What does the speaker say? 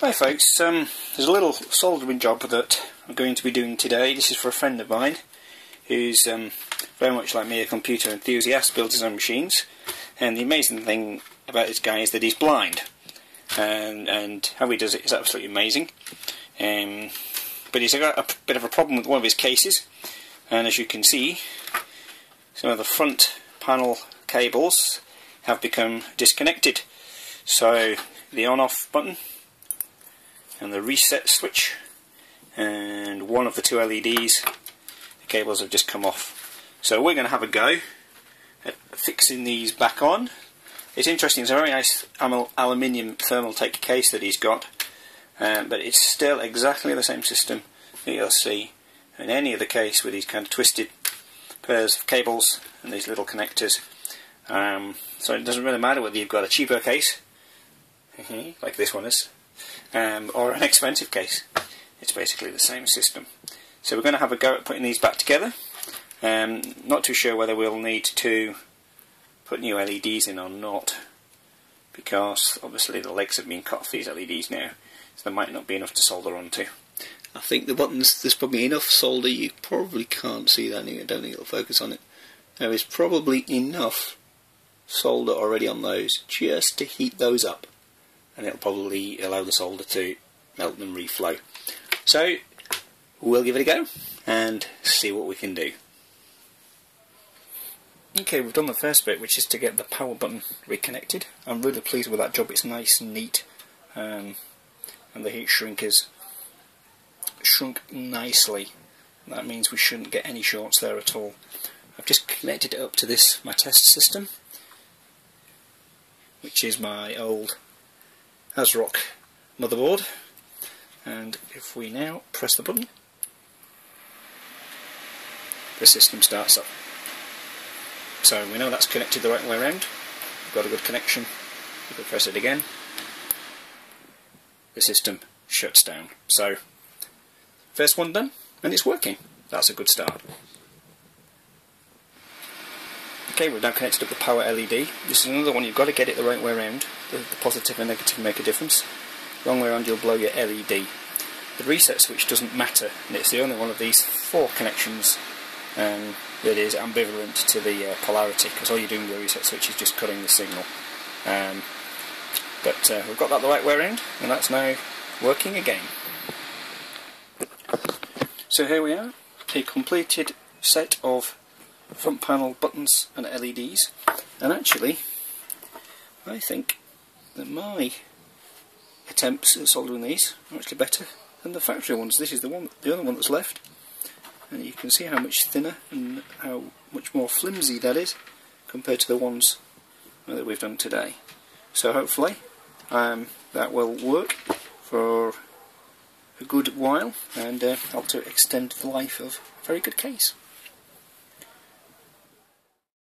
Hi folks, um, there's a little soldering job that I'm going to be doing today. This is for a friend of mine who's um, very much like me, a computer enthusiast, builds his own machines. And the amazing thing about this guy is that he's blind. And, and how he does it is absolutely amazing. Um, but he's got a bit of a problem with one of his cases. And as you can see, some of the front panel cables have become disconnected. So the on-off button and the reset switch. And one of the two LEDs the cables have just come off. So we're going to have a go at fixing these back on. It's interesting it's a very nice aluminium Thermaltake case that he's got um, but it's still exactly the same system that you'll see in any other case with these kind of twisted pairs of cables and these little connectors. Um, so it doesn't really matter whether you've got a cheaper case like this one is um, or an expensive case. It's basically the same system. So we're going to have a go at putting these back together. Um, not too sure whether we'll need to put new LEDs in or not because obviously the legs have been cut off these LEDs now so there might not be enough to solder onto. I think the buttons, there's probably enough solder, you probably can't see that, I don't think it'll focus on it. There is probably enough solder already on those just to heat those up and it'll probably allow the solder to melt and reflow. So we'll give it a go and see what we can do. Okay, we've done the first bit, which is to get the power button reconnected. I'm really pleased with that job, it's nice and neat, um, and the heat shrink is shrunk nicely. That means we shouldn't get any shorts there at all. I've just connected it up to this, my test system, which is my old ASRock motherboard. And if we now press the button the system starts up. So we know that's connected the right way around. We've got a good connection. If we press it again. The system shuts down. So first one done and it's working. That's a good start Okay, we've now connected up the power LED. This is another one, you've got to get it the right way around. The, the positive and negative make a difference. Wrong way around you'll blow your LED. The reset switch doesn't matter, and it's the only one of these four connections um, that is ambivalent to the uh, polarity, because all you're doing with the reset switch is just cutting the signal. Um, but uh, we've got that the right way around, and that's now working again. So here we are, a completed set of front panel buttons and LEDs and actually I think that my attempts at soldering these are actually better than the factory ones. This is the one, the only one that's left and you can see how much thinner and how much more flimsy that is compared to the ones that we've done today. So hopefully um, that will work for a good while and uh, help to extend the life of a very good case.